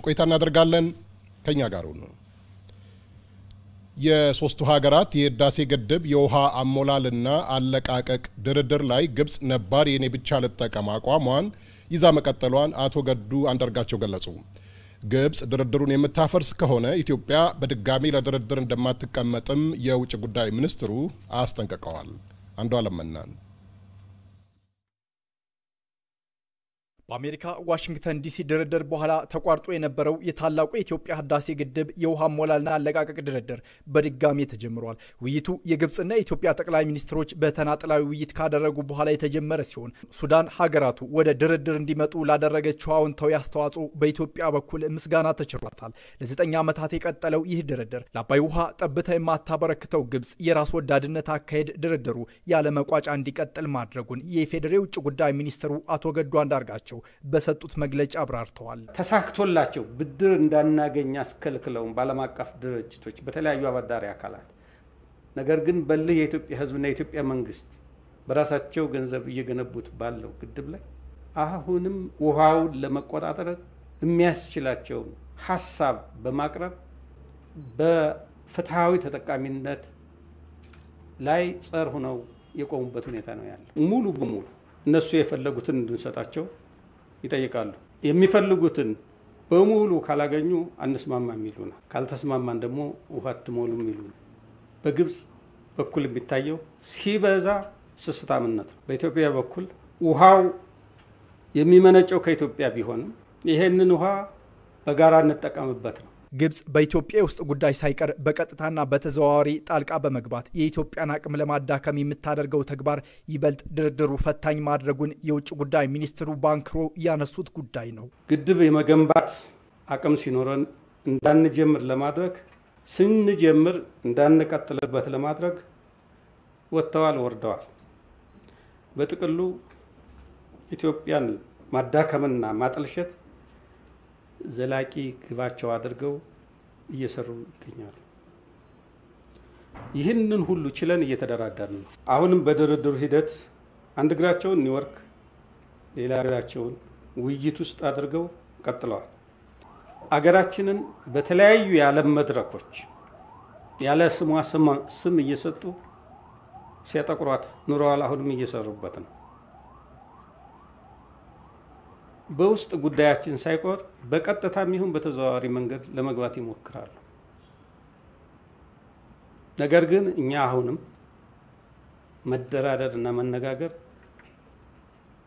ቆይታ እናደርጋለን። ከኛ ጋር ነው። የሶስቱ ሀገራት የህዳሴ ግድብ የውሃ አሞላልና አለቃቀቅ ድርድር ላይ ግብጽ ነባር የኔ ብቻ ልጠቀም አቋሟን ይዛ መቀጠሏን አቶ ገዱ አንዳርጋቸው ገለጹ። ግብጽ ድርድሩን የምታፈርስ ከሆነ ኢትዮጵያ በድጋሚ ለድርድር እንደማትቀመጥም የውጭ ጉዳይ ሚኒስትሩ አስጠንቅቀዋል። አንዱ አለመናን በአሜሪካ ዋሽንግተን ዲሲ ድርድር በኋላ ተቋርጦ የነበረው የታላቁ የኢትዮጵያ ህዳሴ ግድብ የውሃ ሞላልና አለቃቀቅ ድርድር በድጋሚ ተጀምሯል። ውይይቱ የግብፅና የኢትዮጵያ ጠቅላይ ሚኒስትሮች በተናጥላዊ ውይይት ካደረጉ በኋላ የተጀመረ ሲሆን ሱዳን ሀገራቱ ወደ ድርድር እንዲመጡ ላደረገችው አዎንታዊ አስተዋጽኦ በኢትዮጵያ በኩል ምስጋና ተችሯታል። ለዘጠኝ ዓመታት የቀጠለው ይህ ድርድር ለአባይ ውሃ ጠብታ የማታበረክተው ግብፅ የራስ ወዳድነት አካሄድ ድርድሩ ያለ መቋጫ እንዲቀጥል ማድረጉን የኢፌዴሪ የውጭ ጉዳይ ሚኒስትሩ አቶ ገዱ አንዳርጋቸው በሰጡት መግለጫ አብራርተዋል። ተሳክቶላቸው ብድር እንዳናገኝ አስከልክለውም በዓለም አቀፍ ድርጅቶች በተለያዩ አበዳሪ አካላት ነገር ግን በልህ የኢትዮጵያ ሕዝብና የኢትዮጵያ መንግስት በራሳቸው ገንዘብ እየገነቡት ባለው ግድብ ላይ አሁንም ውሃውን ለመቆጣጠር የሚያስችላቸውን ሀሳብ በማቅረብ በፍትሐዊ ተጠቃሚነት ላይ ጸር ሆነው የቆሙበት ሁኔታ ነው ያለው። ሙሉ በሙሉ እነሱ የፈለጉትን እንድንሰጣቸው ይጠይቃሉ። የሚፈልጉትን በሙሉ ካላገኙ አንስማማ የሚሉ ነው። ካልተስማማን ደግሞ ውሃ አትሞሉ የሚሉ ነው። በግብፅ በኩል የሚታየው ሲበዛ ስስታምነት ነው። በኢትዮጵያ በኩል ውሃው የሚመነጨው ከኢትዮጵያ ቢሆንም ይሄንን ውሃ በጋራ እንጠቀምበት ነው። ግብፅ በኢትዮጵያ የውስጥ ጉዳይ ሳይቀር በቀጥታና በተዘዋዋሪ ጣልቃ በመግባት የኢትዮጵያን አቅም ለማዳከም የምታደርገው ተግባር ይበልጥ ድርድሩ ፈታኝ ማድረጉን የውጭ ጉዳይ ሚኒስትሩ ባንክሮ ያነሱት ጉዳይ ነው። ግድብ የመገንባት አቅም ሲኖረን እንዳንጀምር ለማድረግ ስንጀምር እንዳንቀጥልበት ለማድረግ ወጥተዋል፣ ወርደዋል። በጥቅሉ ኢትዮጵያን ማዳከምና ማጠልሸት ዘላቂ ግባቸው አድርገው እየሰሩ ይገኛሉ። ይህንን ሁሉ ችለን እየተደራደርን ነው። አሁንም በድርድሩ ሂደት አንድ እግራቸውን ኒውዮርክ፣ ሌላ እግራቸውን ውይይት ውስጥ አድርገው ቀጥለዋል። አገራችንን በተለያዩ የዓለም መድረኮች ያለ ስሟ ስም እየሰጡ ሲያጠቁሯት ኑረዋል። አሁንም እየሰሩበት ነው። በውስጥ ጉዳያችን ሳይቆር በቀጥታም ይሁን በተዘዋዋሪ መንገድ ለመግባት ይሞክራሉ። ነገር ግን እኛ አሁንም መደራደር እና መነጋገር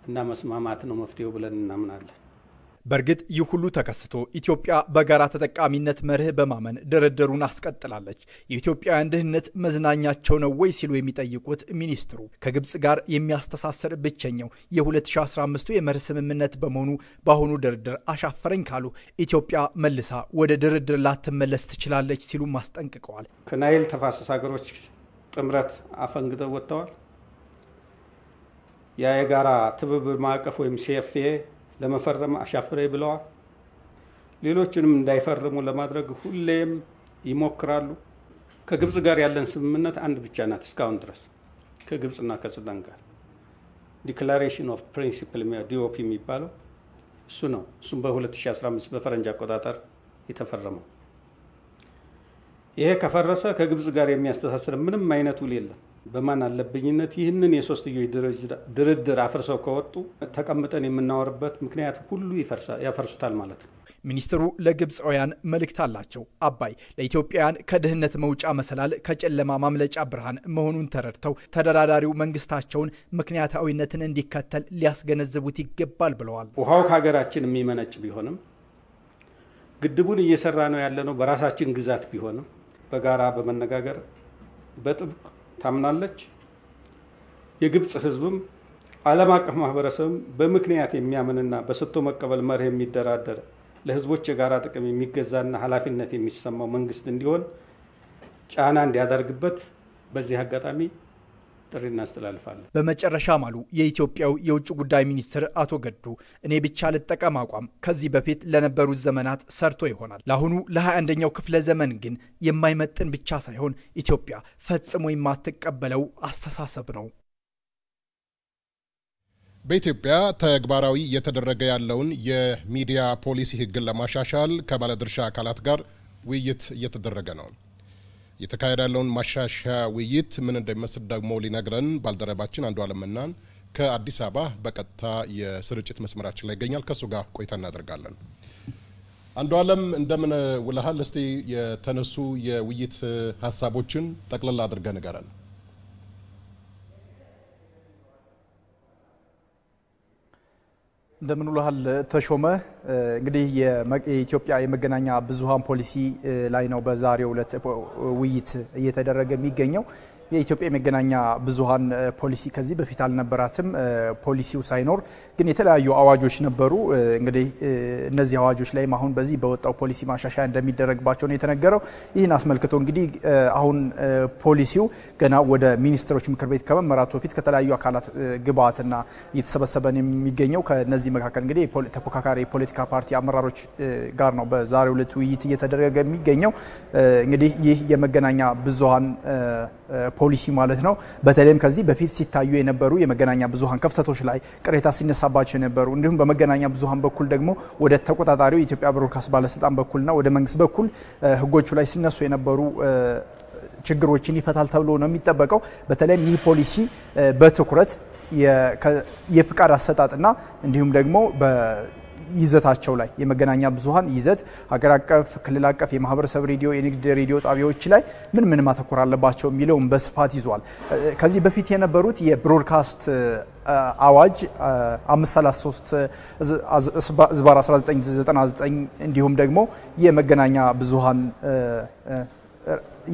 እና መስማማት ነው መፍትሄው ብለን እናምናለን። በእርግጥ ይህ ሁሉ ተከስቶ ኢትዮጵያ በጋራ ተጠቃሚነት መርህ በማመን ድርድሩን አስቀጥላለች። የኢትዮጵያውያን ድህነት መዝናኛቸው ነው ወይ ሲሉ የሚጠይቁት ሚኒስትሩ ከግብፅ ጋር የሚያስተሳስር ብቸኛው የ2015 የመርህ ስምምነት በመሆኑ በአሁኑ ድርድር አሻፈረኝ ካሉ ኢትዮጵያ መልሳ ወደ ድርድር ላትመለስ ትችላለች ሲሉም አስጠንቅቀዋል። ከናይል ተፋሰስ ሀገሮች ጥምረት አፈንግጠው ወጥተዋል። ያ የጋራ ትብብር ማዕቀፍ ወይም ሲኤፍኤ ለመፈረም አሻፍሬ ብለዋል። ሌሎችንም እንዳይፈርሙ ለማድረግ ሁሌም ይሞክራሉ። ከግብፅ ጋር ያለን ስምምነት አንድ ብቻ ናት እስካሁን ድረስ ከግብፅና ከሱዳን ጋር declaration of principle DOP የሚባለው እሱ ነው። እሱም በ2015 በፈረንጅ አቆጣጠር የተፈረመው። ይሄ ከፈረሰ ከግብፅ ጋር የሚያስተሳስር ምንም አይነት ውል የለም። በማን አለብኝነት ይህንን የሶስትዮሽ ድርድር አፍርሰው ከወጡ ተቀምጠን የምናወርበት ምክንያት ሁሉ ያፈርሱታል ማለት ነው። ሚኒስትሩ ለግብፃውያን መልእክት አላቸው። አባይ ለኢትዮጵያውያን ከድህነት መውጫ መሰላል፣ ከጨለማ ማምለጫ ብርሃን መሆኑን ተረድተው ተደራዳሪው መንግስታቸውን ምክንያታዊነትን እንዲከተል ሊያስገነዝቡት ይገባል ብለዋል። ውሃው ከሀገራችን የሚመነጭ ቢሆንም ግድቡን እየሰራ ነው ያለነው በራሳችን ግዛት ቢሆንም በጋራ በመነጋገር በጥብቅ ታምናለች። የግብፅ ህዝብም ዓለም አቀፍ ማህበረሰብም በምክንያት የሚያምንና በሰጥቶ መቀበል መርህ የሚደራደር ለህዝቦች የጋራ ጥቅም የሚገዛና ኃላፊነት የሚሰማው መንግስት እንዲሆን ጫና እንዲያደርግበት በዚህ አጋጣሚ ጥሪ እናስተላልፋለን። በመጨረሻም አሉ የኢትዮጵያው የውጭ ጉዳይ ሚኒስትር አቶ ገዱ እኔ ብቻ ልጠቀም አቋም ከዚህ በፊት ለነበሩት ዘመናት ሰርቶ ይሆናል። ለአሁኑ ለ21ኛው ክፍለ ዘመን ግን የማይመጥን ብቻ ሳይሆን ኢትዮጵያ ፈጽሞ የማትቀበለው አስተሳሰብ ነው። በኢትዮጵያ ተግባራዊ እየተደረገ ያለውን የሚዲያ ፖሊሲ ሕግን ለማሻሻል ከባለድርሻ አካላት ጋር ውይይት እየተደረገ ነው። እየተካሄደ ያለውን ማሻሻያ ውይይት ምን እንደሚመስል ደግሞ ሊነግረን ባልደረባችን አንዱ አለምናን ከአዲስ አበባ በቀጥታ የስርጭት መስመራችን ላይ ይገኛል። ከእሱ ጋር ቆይታ እናደርጋለን። አንዱ አለም እንደምን ውለሃል? እስቲ የተነሱ የውይይት ሀሳቦችን ጠቅልላ አድርገህ ንገረን። እንደምን ውለሃል ተሾመ። እንግዲህ የኢትዮጵያ የመገናኛ ብዙኃን ፖሊሲ ላይ ነው በዛሬው ዕለት ውይይት እየተደረገ የሚገኘው። የኢትዮጵያ የመገናኛ ብዙኃን ፖሊሲ ከዚህ በፊት አልነበራትም። ፖሊሲው ሳይኖር ግን የተለያዩ አዋጆች ነበሩ። እንግዲህ እነዚህ አዋጆች ላይም አሁን በዚህ በወጣው ፖሊሲ ማሻሻያ እንደሚደረግባቸው ነው የተነገረው። ይህን አስመልክቶ እንግዲህ አሁን ፖሊሲው ገና ወደ ሚኒስትሮች ምክር ቤት ከመመራቱ በፊት ከተለያዩ አካላት ግብአትና እየተሰበሰበ የሚገኘው ከነዚህ መካከል እንግዲህ ተፎካካሪ የፖለቲካ ፓርቲ አመራሮች ጋር ነው በዛሬው ዕለት ውይይት እየተደረገ የሚገኘው። እንግዲህ ይህ የመገናኛ ብዙኃን ፖሊሲ ማለት ነው። በተለይም ከዚህ በፊት ሲታዩ የነበሩ የመገናኛ ብዙኃን ክፍተቶች ላይ ቅሬታ ሲነሳባቸው የነበሩ እንዲሁም በመገናኛ ብዙኃን በኩል ደግሞ ወደ ተቆጣጣሪው የኢትዮጵያ ብሮድካስት ባለስልጣን በኩልና ወደ መንግስት በኩል ሕጎቹ ላይ ሲነሱ የነበሩ ችግሮችን ይፈታል ተብሎ ነው የሚጠበቀው። በተለይም ይህ ፖሊሲ በትኩረት የፍቃድ አሰጣጥና እንዲሁም ደግሞ ይዘታቸው ላይ የመገናኛ ብዙኃን ይዘት ሀገር አቀፍ፣ ክልል አቀፍ የማህበረሰብ ሬዲዮ፣ የንግድ ሬዲዮ ጣቢያዎች ላይ ምን ምን ማተኮር አለባቸው የሚለውን በስፋት ይዟል። ከዚህ በፊት የነበሩት የብሮድካስት አዋጅ 533 ዝባር 1999 እንዲሁም ደግሞ የመገናኛ ብዙኃን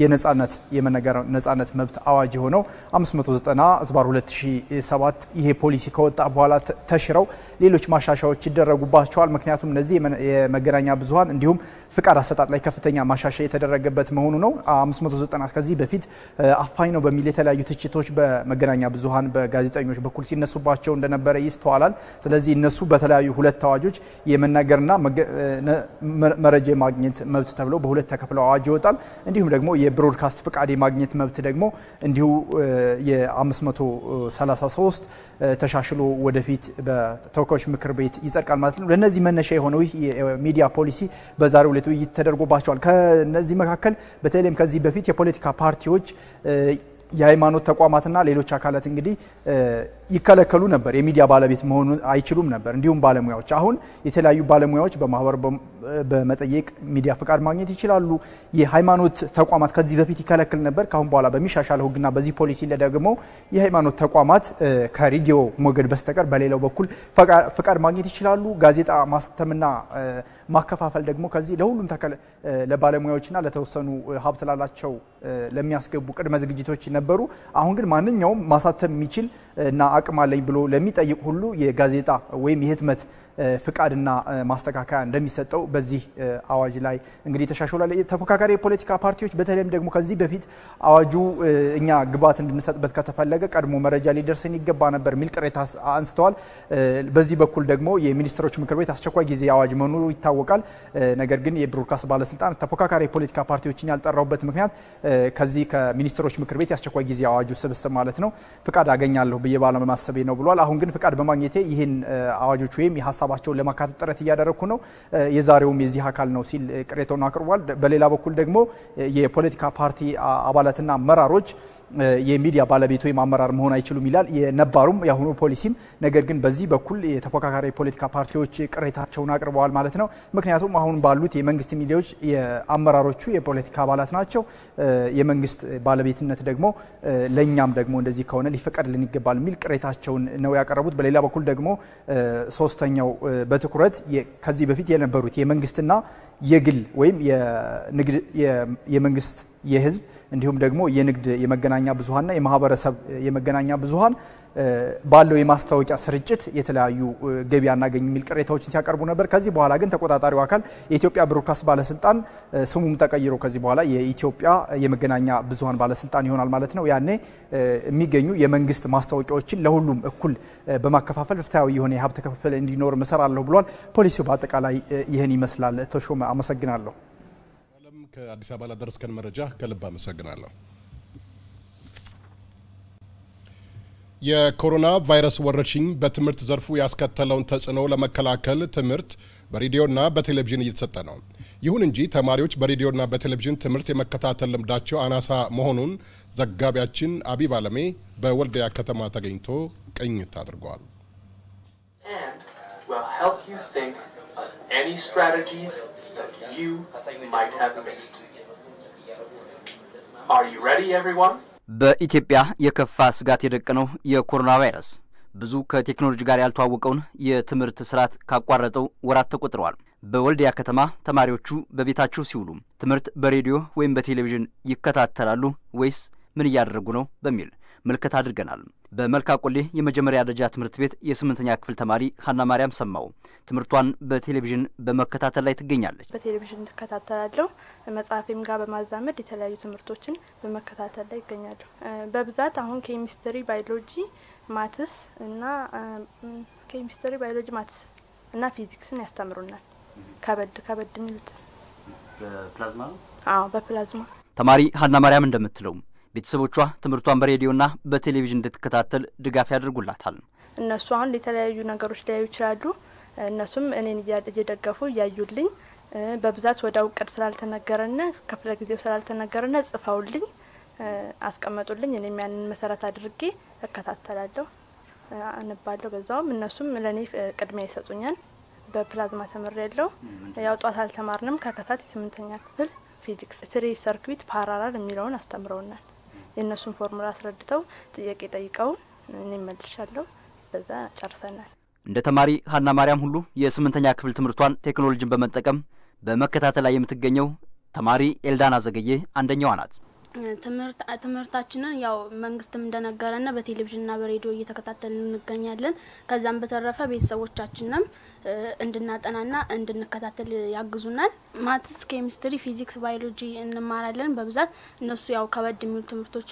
የነጻነት የመነገር ነጻነት መብት አዋጅ የሆነው 590 ዝባር 2007 ይሄ ፖሊሲ ከወጣ በኋላ ተሽረው ሌሎች ማሻሻያዎች ይደረጉባቸዋል። ምክንያቱም እነዚህ የመገናኛ ብዙኃን እንዲሁም ፍቃድ አሰጣጥ ላይ ከፍተኛ ማሻሻያ የተደረገበት መሆኑ ነው። 590 ከዚህ በፊት አፋኝ ነው በሚል የተለያዩ ትችቶች በመገናኛ ብዙኃን በጋዜጠኞች በኩል ሲነሱባቸው እንደነበረ ይስተዋላል። ስለዚህ እነሱ በተለያዩ ሁለት አዋጆች የመናገርና መረጃ የማግኘት መብት ተብለው በሁለት ተከፍለው አዋጅ ይወጣል። እንዲሁም ደግሞ የብሮድካስት ፍቃድ የማግኘት መብት ደግሞ እንዲሁ የ533 ተሻሽሎ ወደፊት በተወካዮች ምክር ቤት ይጸድቃል ማለት ነው። ለእነዚህ መነሻ የሆነው ይህ የሚዲያ ፖሊሲ በዛሬው ዕለት ውይይት ተደርጎባቸዋል። ከነዚህ መካከል በተለይም ከዚህ በፊት የፖለቲካ ፓርቲዎች የሃይማኖት ተቋማትና ሌሎች አካላት እንግዲህ ይከለከሉ ነበር። የሚዲያ ባለቤት መሆኑ አይችሉም ነበር። እንዲሁም ባለሙያዎች አሁን የተለያዩ ባለሙያዎች በማህበር በመጠየቅ ሚዲያ ፍቃድ ማግኘት ይችላሉ። የሃይማኖት ተቋማት ከዚህ በፊት ይከለክል ነበር። ካሁን በኋላ በሚሻሻለው ሕግና በዚህ ፖሊሲ ደግሞ የሃይማኖት ተቋማት ከሬዲዮ ሞገድ በስተቀር በሌላው በኩል ፍቃድ ማግኘት ይችላሉ። ጋዜጣ ማስተምና ማከፋፈል ደግሞ ከዚህ ለሁሉም ለባለሙያዎችና ለተወሰኑ ሀብት ላላቸው ለሚያስገቡ ቅድመ ዝግጅቶች ነበሩ። አሁን ግን ማንኛውም ማሳተም የሚችል እና አቅም አለኝ ብሎ ለሚጠይቅ ሁሉ የጋዜጣ ወይም የህትመት ፍቃድና ማስተካከያ እንደሚሰጠው በዚህ አዋጅ ላይ እንግዲህ ተሻሽሏል። ተፎካካሪ የፖለቲካ ፓርቲዎች በተለይም ደግሞ ከዚህ በፊት አዋጁ እኛ ግብዓት እንድንሰጥበት ከተፈለገ ቀድሞ መረጃ ሊደርሰን ይገባ ነበር የሚል ቅሬታ አንስተዋል። በዚህ በኩል ደግሞ የሚኒስትሮች ምክር ቤት አስቸኳይ ጊዜ አዋጅ መኖሩ ይታወቃል። ነገር ግን የብሮድካስት ባለስልጣን ተፎካካሪ የፖለቲካ ፓርቲዎችን ያልጠራውበት ምክንያት ከዚህ ከሚኒስትሮች ምክር ቤት የአስቸኳይ ጊዜ አዋጁ ስብስብ ማለት ነው ፍቃድ አገኛለሁ ብዬ ባለማሰቤ ነው ብሏል። አሁን ግን ፍቃድ በማግኘቴ ይህን አዋጆች ወይም ሀሳባቸውን ለማካተት ጥረት እያደረግኩ ነው፣ የዛሬውም የዚህ አካል ነው ሲል ቅሬታውን አቅርቧል። በሌላ በኩል ደግሞ የፖለቲካ ፓርቲ አባላትና አመራሮች የሚዲያ ባለቤት ወይም አመራር መሆን አይችሉም ይላል የነባሩም የአሁኑ ፖሊሲም። ነገር ግን በዚህ በኩል የተፎካካሪ የፖለቲካ ፓርቲዎች ቅሬታቸውን አቅርበዋል ማለት ነው። ምክንያቱም አሁን ባሉት የመንግስት ሚዲያዎች የአመራሮቹ የፖለቲካ አባላት ናቸው። የመንግስት ባለቤትነት ደግሞ ለእኛም ደግሞ እንደዚህ ከሆነ ሊፈቀድልን ይገባል የሚል ቅሬታቸውን ነው ያቀረቡት። በሌላ በኩል ደግሞ ሶስተኛው በትኩረት ከዚህ በፊት የነበሩት የመንግስትና የግል ወይም የመንግስት የህዝብ እንዲሁም ደግሞ የንግድ የመገናኛ ብዙኃንና የማህበረሰብ የመገናኛ ብዙኃን ባለው የማስታወቂያ ስርጭት የተለያዩ ገቢ አናገኝ የሚል ቅሬታዎችን ሲያቀርቡ ነበር። ከዚህ በኋላ ግን ተቆጣጣሪው አካል የኢትዮጵያ ብሮድካስት ባለስልጣን ስሙም ተቀይሮ ከዚህ በኋላ የኢትዮጵያ የመገናኛ ብዙኃን ባለስልጣን ይሆናል ማለት ነው። ያኔ የሚገኙ የመንግስት ማስታወቂያዎችን ለሁሉም እኩል በማከፋፈል ፍትሐዊ የሆነ የሀብት ክፍፍል እንዲኖር እሰራለሁ ብሏል። ፖሊሲው በአጠቃላይ ይህን ይመስላል። ተሾመ፣ አመሰግናለሁ። ከአዲስ አበባ ላደረስከን መረጃ ከልብ አመሰግናለሁ። የኮሮና ቫይረስ ወረርሽኝ በትምህርት ዘርፉ ያስከተለውን ተጽዕኖ ለመከላከል ትምህርት በሬዲዮና በቴሌቪዥን እየተሰጠ ነው። ይሁን እንጂ ተማሪዎች በሬዲዮና በቴሌቪዥን ትምህርት የመከታተል ልምዳቸው አናሳ መሆኑን ዘጋቢያችን አቢብ አለሜ በወልዲያ ከተማ ተገኝቶ ቅኝት አድርጓል። በኢትዮጵያ የከፋ ስጋት የደቀነው የኮሮና ቫይረስ ብዙ ከቴክኖሎጂ ጋር ያልተዋወቀውን የትምህርት ስርዓት ካቋረጠው ወራት ተቆጥረዋል። በወልዲያ ከተማ ተማሪዎቹ በቤታቸው ሲውሉ ትምህርት በሬዲዮ ወይም በቴሌቪዥን ይከታተላሉ ወይስ ምን እያደረጉ ነው በሚል ምልከታ አድርገናል። በመልካ ቆሌ የመጀመሪያ ደረጃ ትምህርት ቤት የስምንተኛ ክፍል ተማሪ ሀና ማርያም ሰማው ትምህርቷን በቴሌቪዥን በመከታተል ላይ ትገኛለች። በቴሌቪዥን ትከታተላለሁ። መጽሐፌም ጋር በማዛመድ የተለያዩ ትምህርቶችን በመከታተል ላይ ይገኛሉ። በብዛት አሁን ኬሚስትሪ፣ ባዮሎጂ፣ ማትስ እና ኬሚስትሪ፣ ባዮሎጂ፣ maths እና ፊዚክስን ያስተምሩናል። ከበድ ከበድ የሚሉት በፕላዝማ ነው። አዎ በፕላዝማ ተማሪ ሀና ማርያም እንደምትለው ቤተሰቦቿ ትምህርቷን በሬዲዮና በቴሌቪዥን እንድትከታተል ድጋፍ ያደርጉላታል። እነሱ አሁን የተለያዩ ነገሮች ሊያዩ ይችላሉ። እነሱም እኔን እየደገፉ እያዩልኝ በብዛት ወደ እውቀት ስላልተነገረነ ክፍለ ጊዜው ስላልተነገረነ ጽፈውልኝ አስቀመጡልኝ። እኔም ያንን መሰረት አድርጌ እከታተላለሁ፣ አነባለሁ። በዛውም እነሱም ለእኔ ቅድሚያ ይሰጡኛል። በፕላዝማ ተምሬ ያለው ያው ጧት አልተማርንም። ከከሳት የስምንተኛ ክፍል ፊዚክስ series circuit parallel የሚለውን አስተምረውናል። የእነሱን ፎርሙላ አስረድተው ጥያቄ ጠይቀውን እኔ መልሻለሁ። በዛ ጨርሰናል። እንደ ተማሪ ሀና ማርያም ሁሉ የስምንተኛ ክፍል ትምህርቷን ቴክኖሎጂን በመጠቀም በመከታተል ላይ የምትገኘው ተማሪ ኤልዳና ዘገዬ አንደኛዋ ናት። ትምህርታችንን ያው መንግስትም እንደነገረና በቴሌቪዥንና በሬዲዮ እየተከታተልን እንገኛለን። ከዛም በተረፈ ቤተሰቦቻችንም እንድናጠናና እንድንከታተል ያግዙናል። maths፣ ኬሚስትሪ፣ ፊዚክስ፣ ባዮሎጂ እንማራለን በብዛት እነሱ ያው ከበድ የሚሉ ትምህርቶች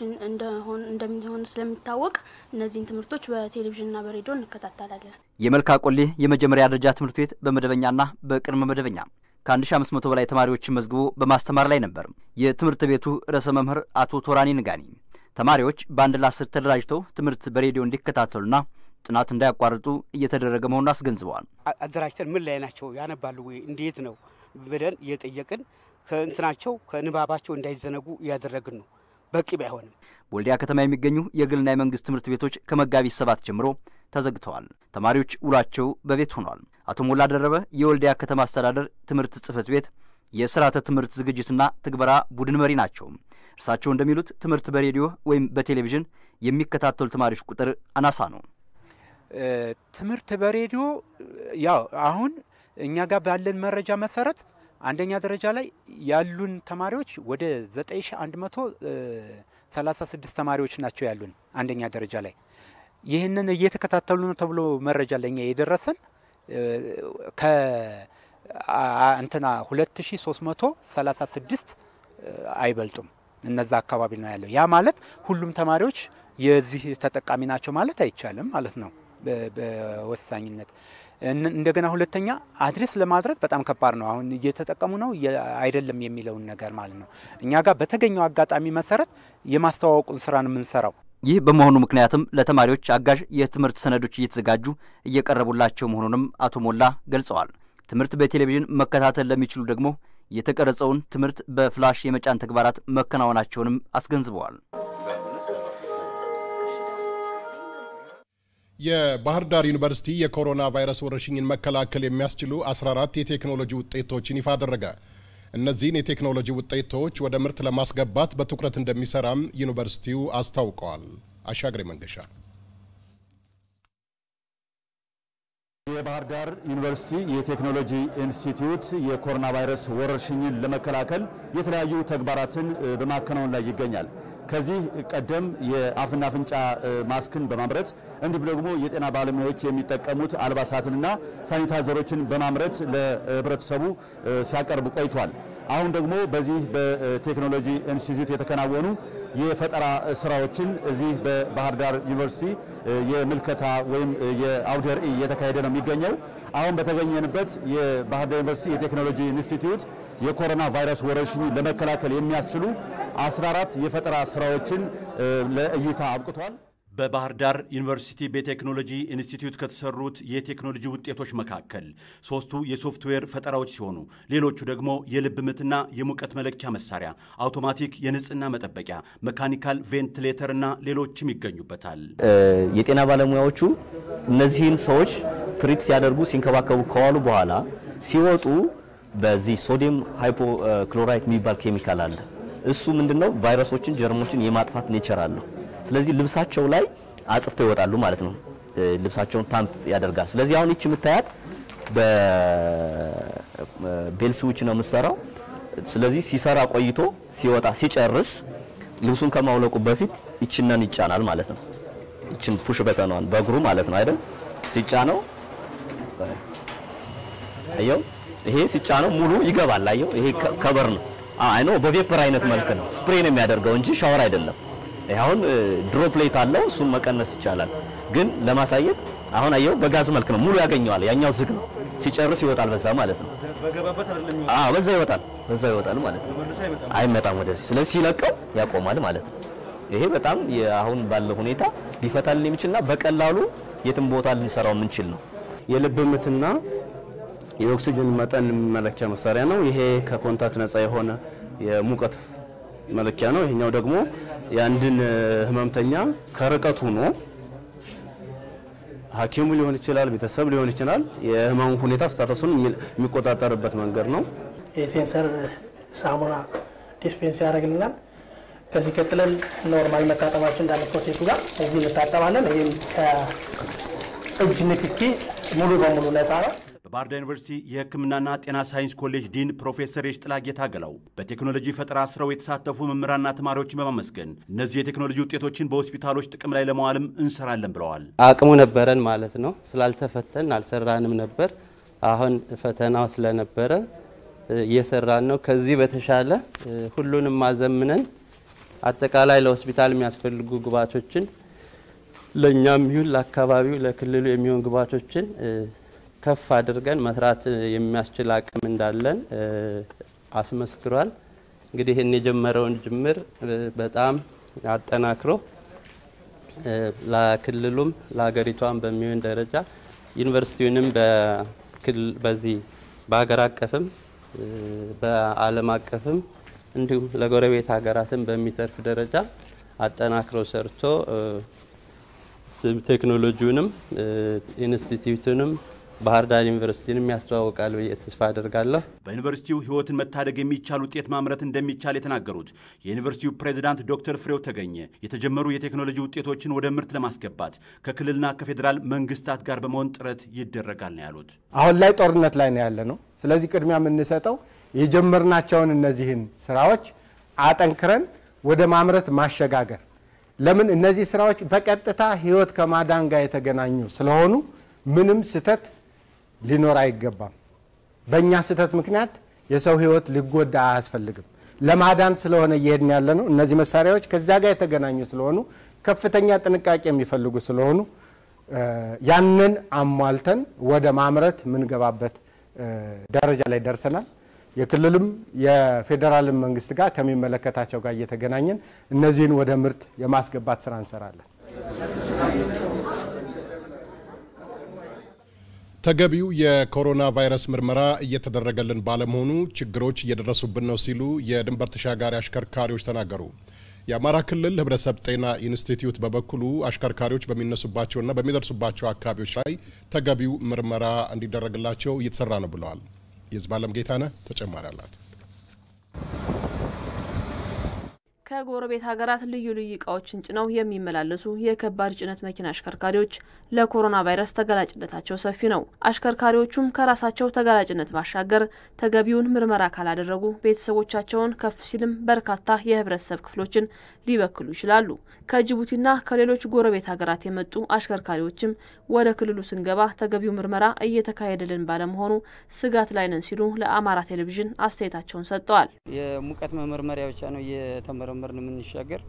እንደሚሆኑ ስለሚታወቅ እነዚህን ትምህርቶች በቴሌቪዥንና በሬዲዮ እንከታተላለን። የመልካ ቆሌ የመጀመሪያ ደረጃ ትምህርት ቤት በመደበኛና በቅድመ መደበኛ ከ1500 በላይ ተማሪዎችን መዝግቦ በማስተማር ላይ ነበር። የትምህርት ቤቱ ርዕሰ መምህር አቶ ቶራኒ ንጋኒ ተማሪዎች በአንድ ለአስር ተደራጅተው ትምህርት በሬዲዮ እንዲከታተሉና ጥናት እንዳያቋርጡ እየተደረገ መሆኑን አስገንዝበዋል። አደራጅተን ምን ላይ ናቸው ያነባሉ ወይ እንዴት ነው ብለን እየጠየቅን ከእንትናቸው ከንባባቸው እንዳይዘነጉ እያደረግን ነው። በቂ ባይሆንም ወልዲያ ከተማ የሚገኙ የግልና የመንግስት ትምህርት ቤቶች ከመጋቢት ሰባት ጀምሮ ተዘግተዋል። ተማሪዎች ውሏቸው በቤት ሆኗል። አቶ ሞላ ደረበ የወልዲያ ከተማ አስተዳደር ትምህርት ጽህፈት ቤት የስርዓተ ትምህርት ዝግጅትና ትግበራ ቡድን መሪ ናቸው። እርሳቸው እንደሚሉት ትምህርት በሬዲዮ ወይም በቴሌቪዥን የሚከታተሉ ተማሪዎች ቁጥር አናሳ ነው። ትምህርት በሬዲዮ ያው አሁን እኛ ጋር ባለን መረጃ መሰረት አንደኛ ደረጃ ላይ ያሉን ተማሪዎች ወደ 9136 ተማሪዎች ናቸው ያሉን አንደኛ ደረጃ ላይ። ይህንን እየተከታተሉ ነው ተብሎ መረጃ ለኛ የደረሰን ከእንትና 2336 አይበልጡም። እነዛ አካባቢ ነው ያለው። ያ ማለት ሁሉም ተማሪዎች የዚህ ተጠቃሚ ናቸው ማለት አይቻልም ማለት ነው በወሳኝነት እንደገና ሁለተኛ አድሬስ ለማድረግ በጣም ከባድ ነው። አሁን እየተጠቀሙ ነው አይደለም የሚለውን ነገር ማለት ነው። እኛ ጋር በተገኘው አጋጣሚ መሰረት የማስተዋወቁን ስራ ነው የምንሰራው። ይህ በመሆኑ ምክንያትም ለተማሪዎች አጋዥ የትምህርት ሰነዶች እየተዘጋጁ እየቀረቡላቸው መሆኑንም አቶ ሞላ ገልጸዋል። ትምህርት በቴሌቪዥን መከታተል ለሚችሉ ደግሞ የተቀረጸውን ትምህርት በፍላሽ የመጫን ተግባራት መከናወናቸውንም አስገንዝበዋል። የባህር ዳር ዩኒቨርሲቲ የኮሮና ቫይረስ ወረርሽኝን መከላከል የሚያስችሉ 14 የቴክኖሎጂ ውጤቶችን ይፋ አደረገ። እነዚህን የቴክኖሎጂ ውጤቶች ወደ ምርት ለማስገባት በትኩረት እንደሚሰራም ዩኒቨርሲቲው አስታውቀዋል። አሻግሬ መንገሻ የባህር ዳር ዩኒቨርሲቲ የቴክኖሎጂ ኢንስቲትዩት የኮሮና ቫይረስ ወረርሽኝን ለመከላከል የተለያዩ ተግባራትን በማከናወን ላይ ይገኛል። ከዚህ ቀደም የአፍና አፍንጫ ማስክን በማምረት እንዲሁም ደግሞ የጤና ባለሙያዎች የሚጠቀሙት አልባሳትንና ሳኒታይዘሮችን በማምረት ለሕብረተሰቡ ሲያቀርብ ቆይቷል። አሁን ደግሞ በዚህ በቴክኖሎጂ ኢንስቲትዩት የተከናወኑ የፈጠራ ስራዎችን እዚህ በባህር ዳር ዩኒቨርሲቲ የምልከታ ወይም የአውደ ርዕይ እየተካሄደ ነው የሚገኘው። አሁን በተገኘንበት የባህር ዳር ዩኒቨርሲቲ የቴክኖሎጂ ኢንስቲትዩት የኮሮና ቫይረስ ወረርሽኝ ለመከላከል የሚያስችሉ 14 የፈጠራ ስራዎችን ለእይታ አብቅቷል። በባህር ዳር ዩኒቨርሲቲ በቴክኖሎጂ ኢንስቲትዩት ከተሰሩት የቴክኖሎጂ ውጤቶች መካከል ሶስቱ የሶፍትዌር ፈጠራዎች ሲሆኑ ሌሎቹ ደግሞ የልብ ምትና የሙቀት መለኪያ መሳሪያ፣ አውቶማቲክ የንጽህና መጠበቂያ፣ mechanical ventilator እና ሌሎችም ይገኙበታል። የጤና ባለሙያዎቹ እነዚህን ሰዎች treat ሲያደርጉ ሲንከባከቡ ከዋሉ በኋላ ሲወጡ በዚህ sodium hypochlorite የሚባል ኬሚካል አለ። እሱ ምንድነው ቫይረሶችን፣ ጀርሞችን የማጥፋት nature አለው። ስለዚህ ልብሳቸው ላይ አጥፍተው ይወጣሉ ማለት ነው። ልብሳቸውን ፓምፕ ያደርጋል። ስለዚህ አሁን ይቺ የምታያት በ bell switch ነው የምትሰራው። ስለዚህ ሲሰራ ቆይቶ ሲወጣ ሲጨርስ ልብሱን ከማውለቁ በፊት ይችናን ይጫናል ማለት ነው። ይችን push button ኗን በእግሩ ማለት ነው አይደል? ሲጫነው አየው፣ ይሄ ሲጫነው ሙሉ ይገባል። አየው፣ ይሄ ከበር ነው። አይ በ vapor አይነት መልክ ነው spray ነው የሚያደርገው እንጂ ሻወር አይደለም። አሁን droplet አለው እሱን መቀነስ ይቻላል። ግን ለማሳየት አሁን አየው በጋዝ መልክ ነው ሙሉ ያገኘዋል። ያኛው ዝግ ነው። ሲጨርስ ይወጣል በዛ ማለት ነው። አዎ በዛ ይወጣል፣ በዛ ይወጣል ማለት ነው። አይመጣም ወደዚህ። ስለዚህ ሲለቀው ያቆማል ማለት ነው። ይሄ በጣም አሁን ባለው ሁኔታ ሊፈታልን የሚችልና በቀላሉ የትም ቦታ ልንሰራው የምንችል ነው። የልብ ምትና የኦክሲጅን መጠን መለኪያ መሳሪያ ነው። ይሄ ከ contact ነፃ የሆነ የሙቀት መለኪያ ነው። ይሄኛው ደግሞ የአንድን ህመምተኛ ከርቀት ሆኖ ሐኪሙ ሊሆን ይችላል፣ ቤተሰብ ሊሆን ይችላል። የህመሙ ሁኔታ status ኡን የሚቆጣጠርበት መንገድ ነው። የ sensor ሳሙና dispense ያደርግልናል። ከዚህ ቀጥለን normal መታጠባችን እንዳለ process ኡ ጋር እዚህ እንታጠባለን። ይህም ከእጅ ንክኪ ሙሉ በሙሉ ነፃ ነው። በባህር ዳር ዩኒቨርሲቲ የሕክምናና ጤና ሳይንስ ኮሌጅ ዲን ፕሮፌሰር የሽጌታ ገላው በቴክኖሎጂ ፈጠራ ስራው የተሳተፉ መምህራንና ተማሪዎችን በማመስገን እነዚህ የቴክኖሎጂ ውጤቶችን በሆስፒታሎች ጥቅም ላይ ለመዋልም እንሰራለን ብለዋል። አቅሙ ነበረን ማለት ነው። ስላልተፈተን አልሰራንም ነበር። አሁን ፈተናው ስለነበረ እየሰራን ነው። ከዚህ በተሻለ ሁሉንም ማዘምነን አጠቃላይ ለሆስፒታል የሚያስፈልጉ ግብዓቶችን ለእኛም ይሁን ለአካባቢው ለክልሉ የሚሆን ግብዓቶችን ከፍ አድርገን መስራት የሚያስችል አቅም እንዳለን አስመስክሯል። እንግዲህ ይህን የጀመረውን ጅምር በጣም አጠናክሮ ለክልሉም ለሀገሪቷም በሚሆን ደረጃ ዩኒቨርሲቲውንም በዚህ በሀገር አቀፍም በዓለም አቀፍም እንዲሁም ለጎረቤት ሀገራትም በሚተርፍ ደረጃ አጠናክሮ ሰርቶ ቴክኖሎጂውንም ኢንስቲትዩቱንም ባህር ዳር ዩኒቨርሲቲንም ያስተዋውቃል ብዬ ተስፋ አደርጋለሁ። በዩኒቨርሲቲው ሕይወትን መታደግ የሚቻል ውጤት ማምረት እንደሚቻል የተናገሩት የዩኒቨርሲቲው ፕሬዚዳንት ዶክተር ፍሬው ተገኘ የተጀመሩ የቴክኖሎጂ ውጤቶችን ወደ ምርት ለማስገባት ከክልልና ከፌዴራል መንግስታት ጋር በመሆን ጥረት ይደረጋል ነው ያሉት። አሁን ላይ ጦርነት ላይ ነው ያለ ነው። ስለዚህ ቅድሚያ የምንሰጠው የጀመርናቸውን እነዚህን ስራዎች አጠንክረን ወደ ማምረት ማሸጋገር። ለምን እነዚህ ስራዎች በቀጥታ ህይወት ከማዳን ጋር የተገናኙ ስለሆኑ ምንም ስህተት ሊኖር አይገባም። በእኛ ስህተት ምክንያት የሰው ህይወት ሊጎዳ አያስፈልግም። ለማዳን ስለሆነ እየሄድን ያለ ነው። እነዚህ መሳሪያዎች ከዚያ ጋር የተገናኙ ስለሆኑ ከፍተኛ ጥንቃቄ የሚፈልጉ ስለሆኑ ያንን አሟልተን ወደ ማምረት የምንገባበት ደረጃ ላይ ደርሰናል። የክልልም የፌዴራልም መንግስት ጋር ከሚመለከታቸው ጋር እየተገናኘን እነዚህን ወደ ምርት የማስገባት ስራ እንሰራለን። ተገቢው የኮሮና ቫይረስ ምርመራ እየተደረገልን ባለመሆኑ ችግሮች እየደረሱብን ነው ሲሉ የድንበር ተሻጋሪ አሽከርካሪዎች ተናገሩ። የአማራ ክልል ሕብረተሰብ ጤና ኢንስቲትዩት በበኩሉ አሽከርካሪዎች በሚነሱባቸውና በሚደርሱባቸው አካባቢዎች ላይ ተገቢው ምርመራ እንዲደረግላቸው እየተሰራ ነው ብለዋል። የህዝብ አለም ጌታነህ ተጨማሪ አላት። ከጎረቤት ሀገራት ልዩ ልዩ እቃዎችን ጭነው የሚመላለሱ የከባድ ጭነት መኪና አሽከርካሪዎች ለኮሮና ቫይረስ ተጋላጭነታቸው ሰፊ ነው። አሽከርካሪዎቹም ከራሳቸው ተጋላጭነት ባሻገር ተገቢውን ምርመራ ካላደረጉ ቤተሰቦቻቸውን ከፍ ሲልም በርካታ የህብረተሰብ ክፍሎችን ሊበክሉ ይችላሉ። ከጅቡቲና ከሌሎች ጎረቤት ሀገራት የመጡ አሽከርካሪዎችም ወደ ክልሉ ስንገባ ተገቢው ምርመራ እየተካሄደልን ባለመሆኑ ስጋት ላይ ነን ሲሉ ለአማራ ቴሌቪዥን አስተያየታቸውን ሰጥተዋል። የሙቀት መመርመሪያ ብቻ ነው እየተመረመርን የምንሻገር።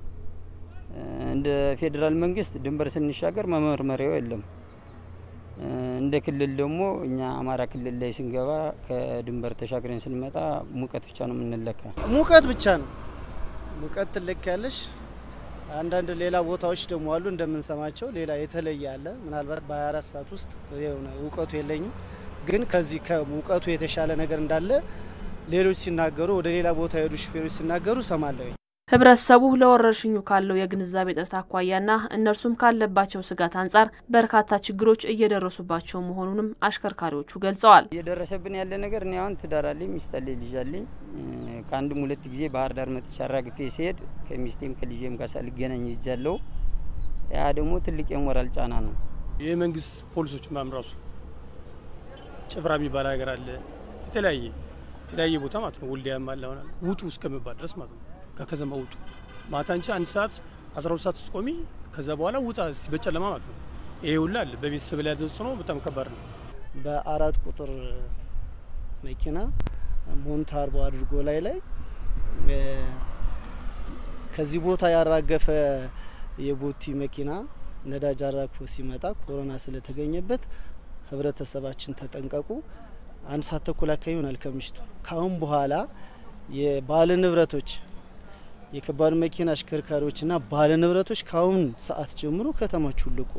እንደ ፌዴራል መንግስት ድንበር ስንሻገር መመርመሪያው የለም። እንደ ክልል ደግሞ እኛ አማራ ክልል ላይ ስንገባ ከድንበር ተሻግረን ስንመጣ ሙቀት ብቻ ነው የምንለካ። ሙቀት ብቻ ነው ሙቀት ትለክ ያለሽ አንዳንድ ሌላ ቦታዎች ደግሞ አሉ እንደምንሰማቸው ሌላ የተለየ አለ። ምናልባት በ24 ሰዓት ውስጥ የሆነ እውቀቱ የለኝም፣ ግን ከዚህ ከእውቀቱ የተሻለ ነገር እንዳለ ሌሎች ሲናገሩ፣ ወደ ሌላ ቦታ የሄዱ ሹፌሮች ሲናገሩ ሰማለሁ። ህብረተሰቡ ለወረርሽኙ ካለው የግንዛቤ እጥረት አኳያና እነርሱም ካለባቸው ስጋት አንጻር በርካታ ችግሮች እየደረሱባቸው መሆኑንም አሽከርካሪዎቹ ገልጸዋል። እየደረሰብን ያለ ነገር እኔ አሁን ትዳር አለኝ፣ ሚስት አለኝ፣ ልጅ አለኝ። ከአንድም ሁለት ጊዜ ባህር ዳር መጥቼ አራግፌ ሲሄድ ከሚስቴም ከልጄም ጋር ሳልገናኝ ይጃለው። ያ ደግሞ ትልቅ የሞራል ጫና ነው። የመንግስት ፖሊሶች ምናምን ራሱ ጭፍራ የሚባል ሀገር አለ የተለያየ የተለያየ ቦታ ማለት ነው። ወልዲያም አለ ውጡ እስከመባል ድረስ ማለት ነው። ከከተማ ውጡ ማታ አንቺ አንድ ሰዓት አስራ ሁለት ሰዓት ስትቆሚ ከዛ በኋላ ውጣ በጨለማ ማለት ነው። ይሄ ሁላ አለ። በቤተሰብ ላይ ተጽዕኖ በጣም ከባድ ነው። በአራት ቁጥር መኪና ሞንታርቦ አድርጎ ላይ ላይ ከዚህ ቦታ ያራገፈ የቦቲ መኪና ነዳጅ አራግፎ ሲመጣ ኮሮና ስለተገኘበት ህብረተሰባችን ተጠንቀቁ። አንድ ሰዓት ተኩል አካባቢ ይሆናል ከምሽቱ። ካሁን በኋላ የባለ ንብረቶች የከባድ መኪና አሽከርካሪዎችና ባለ ንብረቶች ካሁን ሰዓት ጀምሮ ከተማችሁን ልቁ፣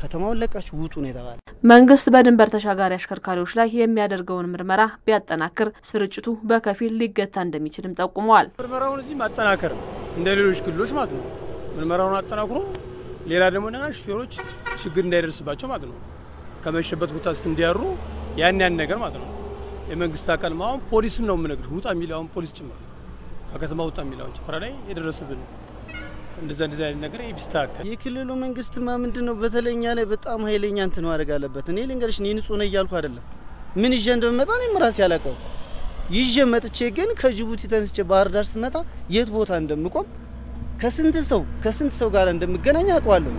ከተማውን ለቃችሁ ውጡ ነው የተባለ። መንግስት በድንበር ተሻጋሪ አሽከርካሪዎች ላይ የሚያደርገውን ምርመራ ቢያጠናክር ስርጭቱ በከፊል ሊገታ እንደሚችልም ጠቁመዋል። ምርመራውን እዚህ ማጠናከር እንደ ሌሎች ክልሎች ማለት ነው። ምርመራውን አጠናክሮ ሌላ ደግሞ እንደገና ሹፌሮች ችግር እንዳይደርስባቸው ማለት ነው ከመሸበት ቦታ ስ እንዲያሩ ያን ያን ነገር ማለት ነው። የመንግስት አካል አሁን ፖሊስም ነው የምነግርህ ውጣ የሚለው አሁን ፖሊስ ጭምር ከከተማ ውጣ የሚለውን ጭፈራ ላይ የደረስብን እንደዛ እንደዛ አይነት ነገር ቢስተካከል የክልሉ መንግስትማ ምንድን ነው በተለይ እኛ ላይ በጣም ኃይለኛ እንትን ማድረግ አለበት። እኔ ልንገርሽ እኔ ንጹህ ነኝ እያልኩ አይደለም። ምን ይዤ እንደምመጣ እኔም ራሴ ያላቀው ይዤ መጥቼ ግን ከጅቡቲ ተነስቼ ባህር ዳር ስመጣ የት ቦታ እንደምቆም ከስንት ሰው ከስንት ሰው ጋር እንደምገናኝ አውቀዋለሁ።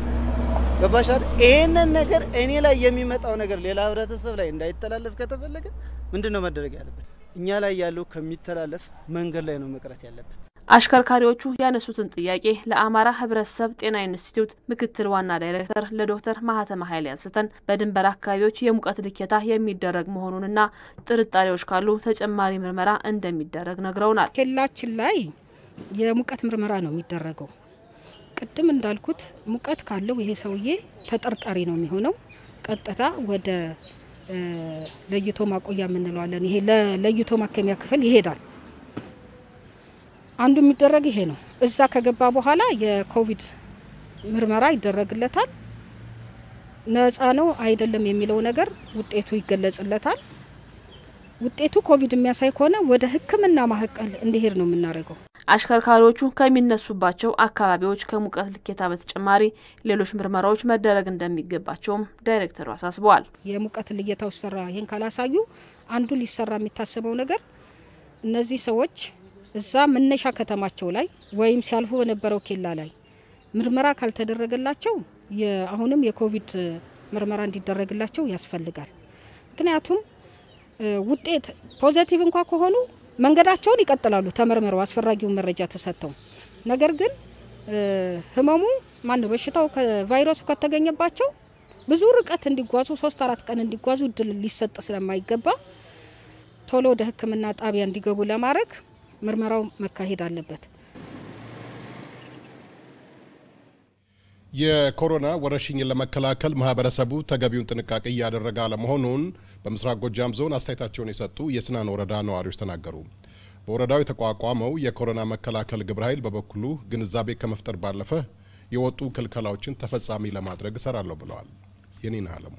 ገባሽ አይደል? ነገር እኔ ላይ የሚመጣው ነገር ሌላ ህብረተሰብ ላይ እንዳይተላለፍ ከተፈለገ ምንድን ነው መደረግ ያለበት? እኛ ላይ ያለው ከሚተላለፍ መንገድ ላይ ነው መቅረት ያለበት። አሽከርካሪዎቹ ያነሱትን ጥያቄ ለአማራ ህብረተሰብ ጤና ኢንስቲትዩት ምክትል ዋና ዳይሬክተር ለዶክተር ማህተመ ኃይሌ አንስተን በድንበር አካባቢዎች የሙቀት ልኬታ የሚደረግ መሆኑንና ጥርጣሬዎች ካሉ ተጨማሪ ምርመራ እንደሚደረግ ነግረውናል። ኬላችን ላይ የሙቀት ምርመራ ነው የሚደረገው። ቅድም እንዳልኩት ሙቀት ካለው ይሄ ሰውዬ ተጠርጣሪ ነው የሚሆነው። ቀጥታ ወደ ለይቶ ማቆያ የምንለዋለን። ይሄ ለለይቶ ማከሚያ ክፍል ይሄዳል። አንዱ የሚደረግ ይሄ ነው። እዛ ከገባ በኋላ የኮቪድ ምርመራ ይደረግለታል። ነፃ ነው አይደለም የሚለው ነገር ውጤቱ ይገለጽለታል። ውጤቱ ኮቪድ የሚያሳይ ከሆነ ወደ ሕክምና ማዕከል እንዲሄድ ነው የምናደርገው። አሽከርካሪዎቹ ከሚነሱባቸው አካባቢዎች ከሙቀት ልኬታ በተጨማሪ ሌሎች ምርመራዎች መደረግ እንደሚገባቸውም ዳይሬክተሩ አሳስበዋል። የሙቀት ልየታው ሲሰራ ይህን ካላሳዩ አንዱ ሊሰራ የሚታሰበው ነገር እነዚህ ሰዎች እዛ መነሻ ከተማቸው ላይ ወይም ሲያልፉ በነበረው ኬላ ላይ ምርመራ ካልተደረገላቸው አሁንም የኮቪድ ምርመራ እንዲደረግላቸው ያስፈልጋል። ምክንያቱም ውጤት positive እንኳ ከሆኑ መንገዳቸውን ይቀጥላሉ ተመርምረው አስፈላጊውን መረጃ ተሰጥተው። ነገር ግን ህመሙ ማነው በሽታው ቫይረሱ ከተገኘባቸው ብዙ ርቀት እንዲጓዙ ሶስት አራት ቀን እንዲጓዙ እድል ሊሰጥ ስለማይገባ ቶሎ ወደ ሕክምና ጣቢያ እንዲገቡ ለማድረግ ምርመራው መካሄድ አለበት። የኮሮና ወረርሽኝን ለመከላከል ማህበረሰቡ ተገቢውን ጥንቃቄ እያደረገ አለመሆኑን በምስራቅ ጎጃም ዞን አስተያየታቸውን የሰጡ የስናን ወረዳ ነዋሪዎች ተናገሩ። በወረዳው የተቋቋመው የኮሮና መከላከል ግብረ ኃይል በበኩሉ ግንዛቤ ከመፍጠር ባለፈ የወጡ ክልከላዎችን ተፈጻሚ ለማድረግ እሰራለሁ ብለዋል። የኔና አለሙ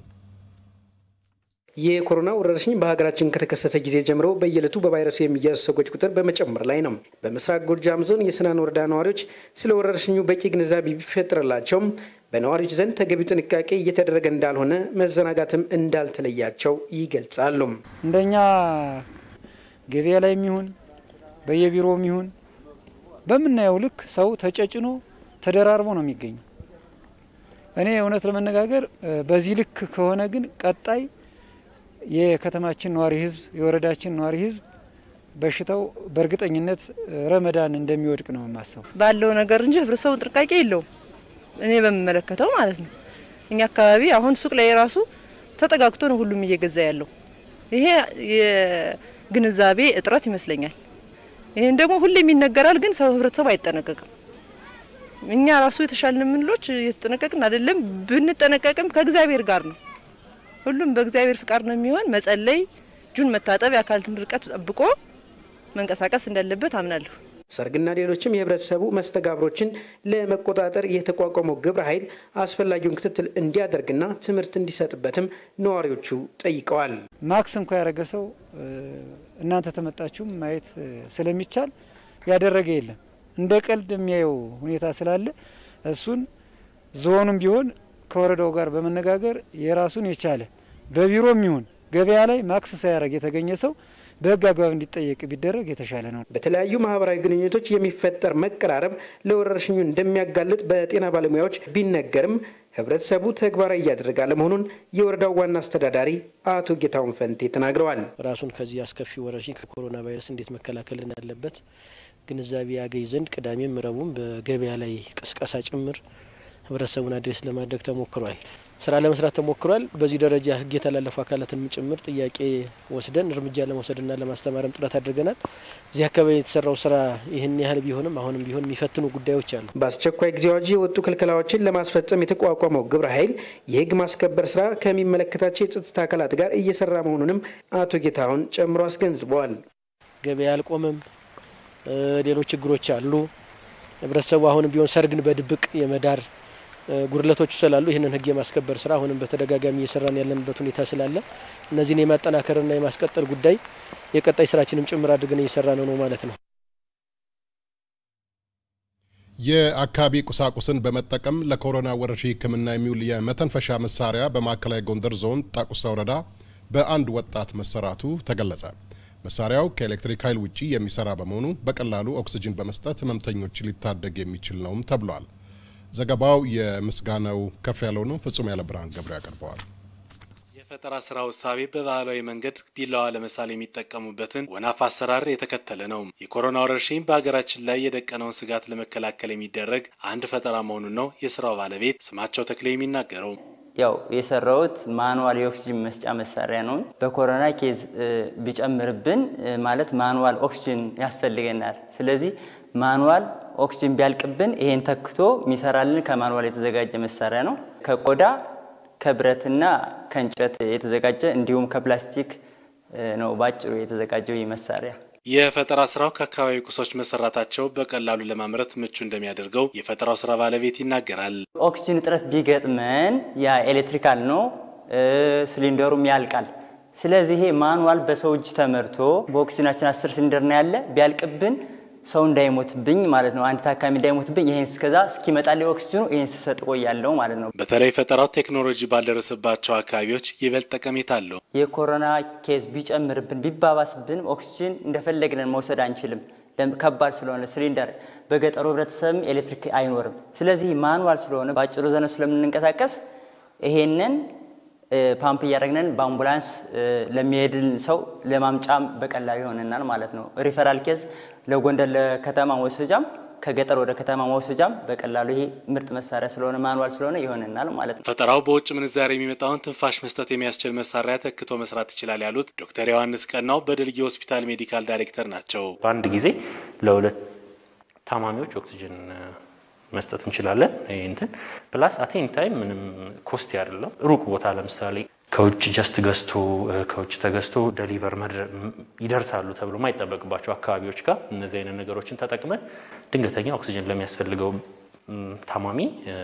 የኮሮና ወረርሽኝ በሀገራችን ከተከሰተ ጊዜ ጀምሮ በየዕለቱ በቫይረሱ የሚያዙ ሰዎች ቁጥር በመጨመር ላይ ነው። በምስራቅ ጎጃም ዞን የስናን ወረዳ ነዋሪዎች ስለ ወረርሽኙ በቂ ግንዛቤ ቢፈጥርላቸውም በነዋሪዎች ዘንድ ተገቢው ጥንቃቄ እየተደረገ እንዳልሆነ፣ መዘናጋትም እንዳልተለያቸው ይገልጻሉ። እንደኛ ገበያ ላይ የሚሆን በየቢሮ የሚሆን በምናየው ልክ ሰው ተጨጭኖ ተደራርቦ ነው የሚገኘው። እኔ እውነት ለመነጋገር በዚህ ልክ ከሆነ ግን ቀጣይ የከተማችን ነዋሪ ህዝብ የወረዳችን ነዋሪ ህዝብ በሽታው በእርግጠኝነት ረመዳን እንደሚወድቅ ነው የማስበው። ባለው ነገር እንጂ ህብረተሰቡ ጥንቃቄ የለውም። እኔ በምመለከተው ማለት ነው። እኛ አካባቢ አሁን ሱቅ ላይ የራሱ ተጠጋግቶ ነው ሁሉም እየገዛ ያለው። ይሄ የግንዛቤ እጥረት ይመስለኛል። ይህን ደግሞ ሁሌም ይነገራል፣ ግን ሰው ህብረተሰቡ አይጠነቀቅም። እኛ ራሱ የተሻልን የምንሎች እየተጠነቀቅን አይደለም። ብንጠነቀቅም ከእግዚአብሔር ጋር ነው። ሁሉም በእግዚአብሔር ፍቃድ ነው የሚሆን። መጸለይ፣ እጁን መታጠብ፣ የአካል ርቀት ጠብቆ መንቀሳቀስ እንዳለበት አምናለሁ። ሰርግና ሌሎችም የህብረተሰቡ መስተጋብሮችን ለመቆጣጠር የተቋቋመው ግብረ ኃይል አስፈላጊውን ክትትል እንዲያደርግና ትምህርት እንዲሰጥበትም ነዋሪዎቹ ጠይቀዋል። ማክስ እንኳ ያደረገ ሰው እናንተ ተመጣችሁም ማየት ስለሚቻል ያደረገ የለም። እንደ ቀልድ የሚያየው ሁኔታ ስላለ እሱን ዞኑም ቢሆን ከወረዳው ጋር በመነጋገር የራሱን የቻለ በቢሮም ይሁን ገበያ ላይ ማክስ ሳያደርግ የተገኘ ሰው በህግ አግባብ እንዲጠየቅ ቢደረግ የተሻለ ነው። በተለያዩ ማህበራዊ ግንኙነቶች የሚፈጠር መቀራረብ ለወረርሽኙ እንደሚያጋልጥ በጤና ባለሙያዎች ቢነገርም ህብረተሰቡ ተግባራዊ እያደረገ አለመሆኑን የወረዳው ዋና አስተዳዳሪ አቶ ጌታሁን ፈንቴ ተናግረዋል። ራሱን ከዚህ አስከፊ ወረርሽኝ ከኮሮና ቫይረስ እንዴት መከላከል እንዳለበት ግንዛቤ ያገኝ ዘንድ ቅዳሜም ረቡዕም በገበያ ላይ ቅስቀሳ ጭምር ህብረተሰቡን address ለማድረግ ተሞክሯል። ስራ ለመስራት ተሞክሯል። በዚህ ደረጃ ህግ የተላለፉ አካላትን ጭምር ጥያቄ ወስደን እርምጃ ለመውሰድና ለማስተማርም ጥረት አድርገናል። እዚህ አካባቢ የተሰራው ስራ ይህን ያህል ቢሆንም አሁንም ቢሆን የሚፈትኑ ጉዳዮች አሉ። በአስቸኳይ ጊዜ አዋጅ የወጡ ክልከላዎችን ለማስፈጸም የተቋቋመው ግብረ ኃይል የህግ ማስከበር ስራ ከሚመለከታቸው የጸጥታ አካላት ጋር እየሰራ መሆኑንም አቶ ጌታሁን ጨምሮ አስገንዝበዋል። ገበያ አልቆመም። ሌሎች ችግሮች አሉ። ህብረተሰቡ አሁንም ቢሆን ሰርግን በድብቅ የመዳር ጉድለቶች ስላሉ ይህንን ህግ የማስከበር ስራ አሁንም በተደጋጋሚ እየሰራን ያለንበት ሁኔታ ስላለ እነዚህን የማጠናከርና የማስቀጠል ጉዳይ የቀጣይ ስራችንም ጭምር አድርገን እየሰራ ነው ነው ማለት ነው። የአካባቢ ቁሳቁስን በመጠቀም ለኮሮና ወረርሽኝ ሕክምና የሚውል የመተንፈሻ መሳሪያ በማዕከላዊ ጎንደር ዞን ጣቁሳ ወረዳ በአንድ ወጣት መሰራቱ ተገለጸ። መሳሪያው ከኤሌክትሪክ ኃይል ውጪ የሚሰራ በመሆኑ በቀላሉ ኦክስጅን በመስጠት ህመምተኞች ሊታደግ የሚችል ነውም ተብሏል። ዘገባው የምስጋናው ከፍ ያለው ነው። ፍጹም ያለ ብርሃን ገብረ ያቀርበዋል። የፈጠራ ስራ ውሳቤ በባህላዊ መንገድ ቢላዋ ለመሳል የሚጠቀሙበትን ወናፍ አሰራር የተከተለ ነው። የኮሮና ወረርሽኝ በሀገራችን ላይ የደቀነውን ስጋት ለመከላከል የሚደረግ አንድ ፈጠራ መሆኑን ነው የስራው ባለቤት ስማቸው ተክሌ የሚናገረው። ያው የሰራሁት manual የኦክሲጅን መስጫ መሳሪያ ነው። በኮሮና case ቢጨምርብን ማለት manual ኦክሲጅን ያስፈልገናል። ስለዚህ manual ኦክሲጅን ቢያልቅብን ይሄን ተክቶ የሚሰራልን ከ manual የተዘጋጀ መሳሪያ ነው። ከቆዳ ከብረትና ከእንጨት የተዘጋጀ እንዲሁም ከፕላስቲክ ነው ባጭሩ የተዘጋጀው ይህ መሳሪያ። የፈጠራ ስራው ከአካባቢ ቁሶች መሰራታቸው በቀላሉ ለማምረት ምቹ እንደሚያደርገው የፈጠራው ስራ ባለቤት ይናገራል። ኦክሲጅን እጥረት ቢገጥመን ያ electrical ነው፣ ሲሊንደሩም ያልቃል። ስለዚህ ይሄ manual በሰው እጅ ተመርቶ በኦክሲጅናችን አስር ሲሊንደር ነው ያለ ቢያልቅብን ሰው እንዳይሞትብኝ ማለት ነው። አንድ ታካሚ እንዳይሞትብኝ ይሄን እስከዛ እስኪመጣልኝ ኦክሲጅኑ ይሄን ስሰጥ ቆያለሁ ማለት ነው። በተለይ ፈጠራው ቴክኖሎጂ ባልደረሰባቸው አካባቢዎች ይበልጥ ጠቀሜታ አለው። የኮሮና case ቢጨምርብን ቢባባስብን ኦክሲጅን እንደፈለግንን መውሰድ አንችልም። ከባድ ስለሆነ ሲሊንደር በገጠሩ ህብረተሰብም ኤሌክትሪክ አይኖርም። ስለዚህ manual ስለሆነ በአጭሩ ይዘን ስለምንንቀሳቀስ ይሄንን ፓምፕ እያደረግነን በአምቡላንስ ለሚሄድን ሰው ለማምጫም በቀላሉ ይሆነናል ማለት ነው። referral case ለጎንደር ለከተማ መወሰጃም ከገጠር ወደ ከተማ መወሰጃም በቀላሉ ይሄ ምርጥ መሳሪያ ስለሆነ manual ስለሆነ ይሆነናል ማለት ነው። ፈጠራው በውጭ ምንዛሬ የሚመጣውን ትንፋሽ መስጠት የሚያስችል መሳሪያ ተክቶ መስራት ይችላል ያሉት ዶክተር ዮሐንስ ቀናው በደልጊ ሆስፒታል medical director ናቸው። በአንድ ጊዜ ለሁለት ታማሚዎች ኦክሲጅን መስጠት እንችላለን። ይህ እንትን plus at a time ምንም costly አይደለም። ሩቅ ቦታ ለምሳሌ ከውጭ just ገዝቶ ከውጭ ተገዝቶ deliver ይደርሳሉ ተብሎ የማይጠበቅባቸው አካባቢዎች ጋር እነዚህ አይነት ነገሮችን ተጠቅመን ድንገተኛ ኦክሲጅን ለሚያስፈልገው ታማሚ